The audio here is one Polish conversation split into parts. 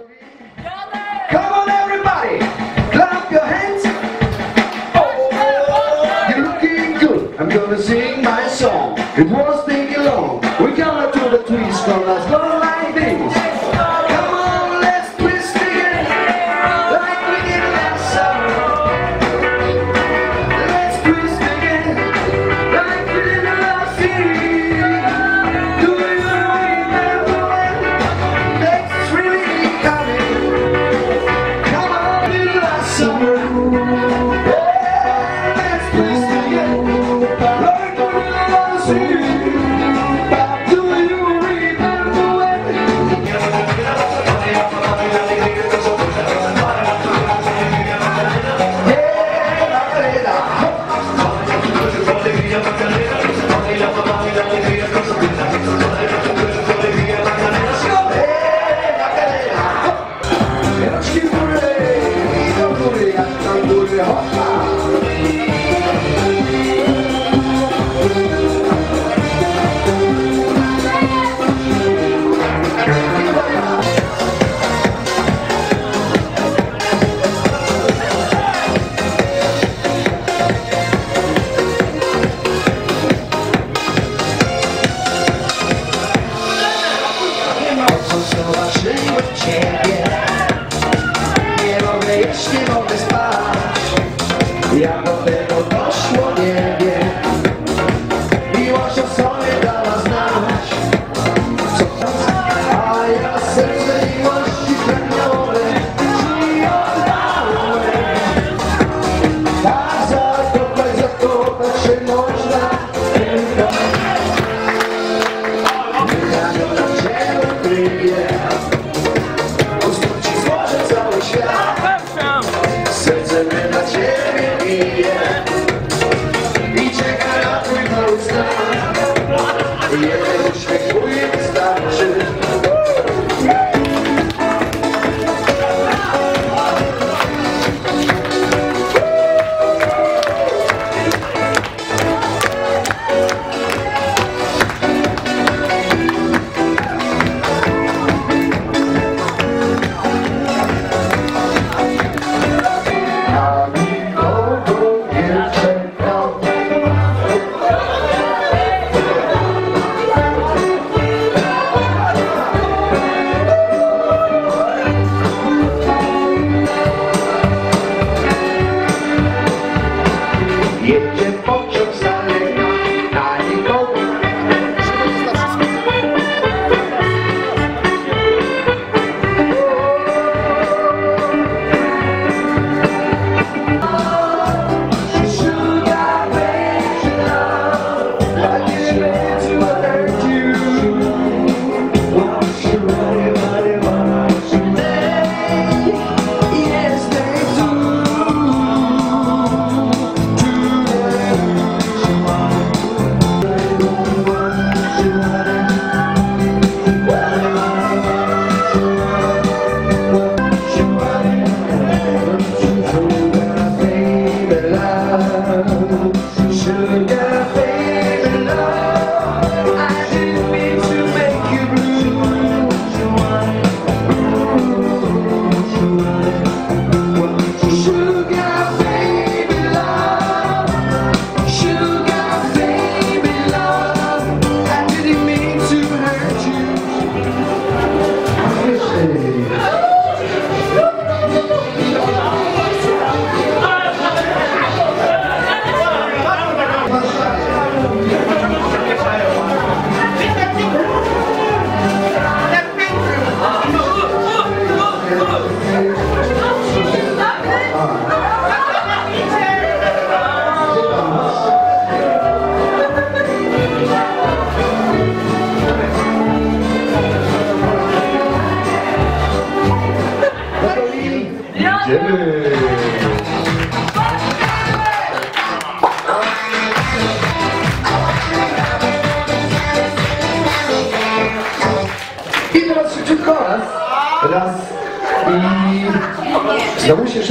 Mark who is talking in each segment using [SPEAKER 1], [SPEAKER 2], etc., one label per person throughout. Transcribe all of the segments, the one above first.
[SPEAKER 1] Come on, everybody. Clap your hands. Oh, you're looking good. I'm gonna sing my song. It was thinking long. We gotta do the twist from last night.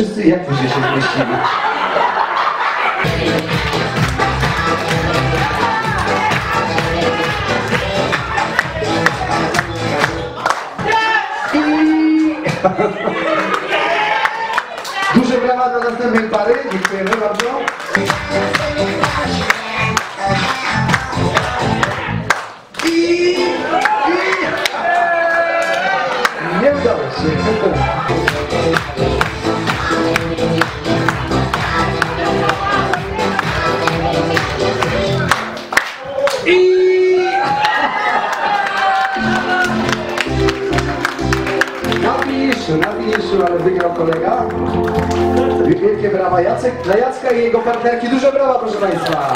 [SPEAKER 1] wszyscy, jak tu się zmieścili? Duże brawa dla następnej pary. Dziękujemy bardzo. Jacek, dla Jacka i jego partnerki duże brawa, proszę Państwa.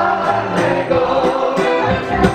[SPEAKER 1] Let go.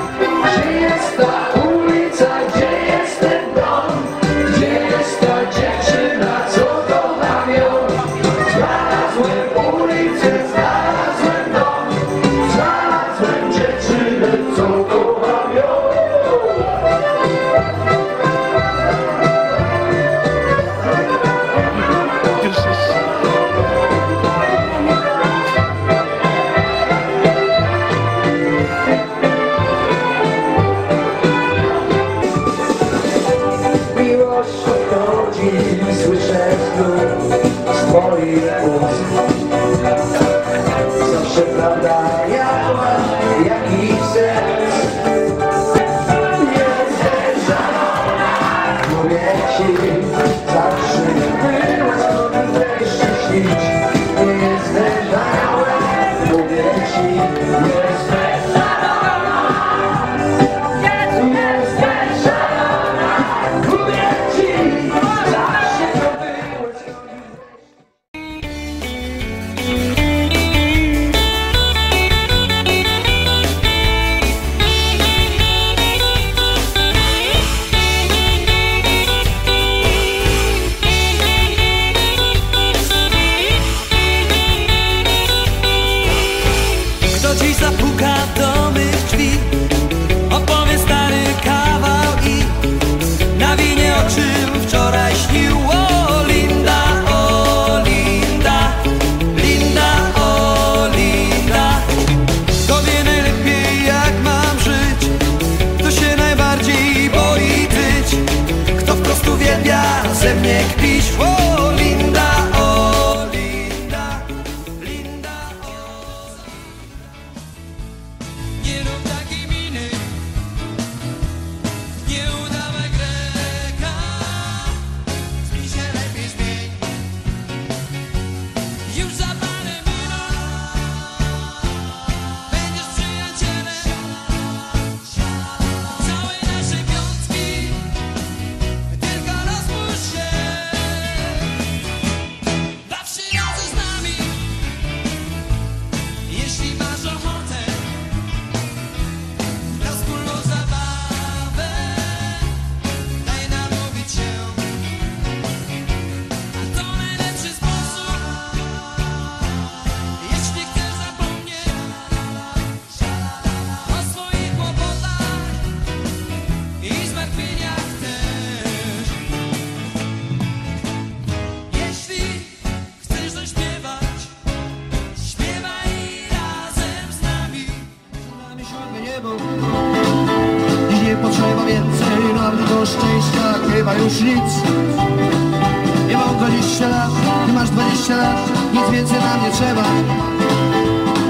[SPEAKER 1] masz 20 lat, nic więcej nam nie trzeba.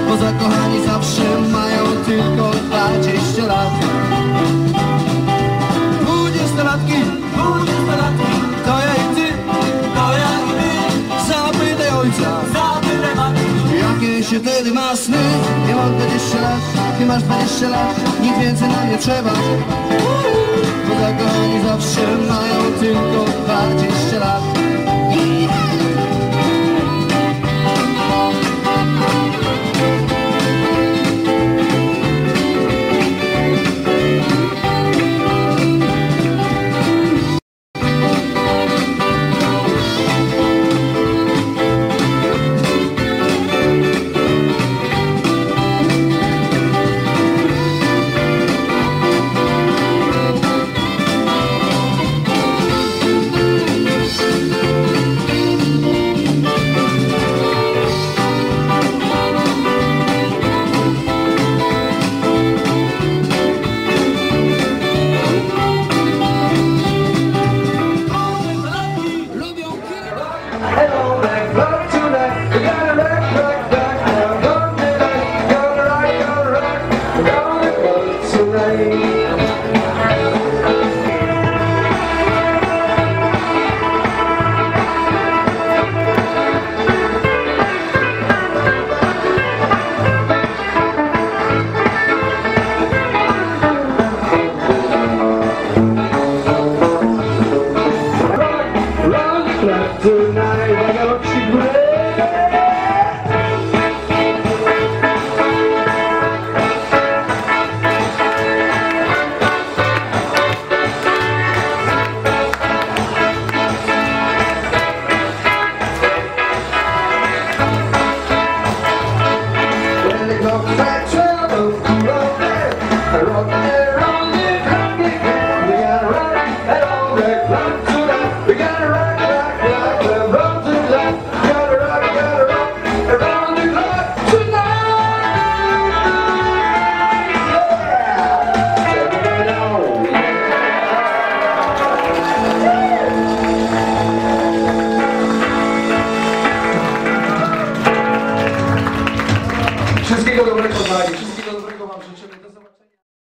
[SPEAKER 1] Bo zakochani zawsze mają tylko 20 lat. Dwudziestolatki, dwudziestolatki To ja i ty, to ja i ty Zapytaj ojca, zapytaj matki Jakie się wtedy ma sny? Ja mam 20 lat, ty masz 20 lat Nic więcej nam nie trzeba.